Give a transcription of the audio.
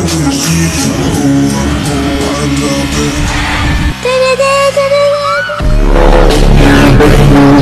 I love it. Da-da-da-da-da-da.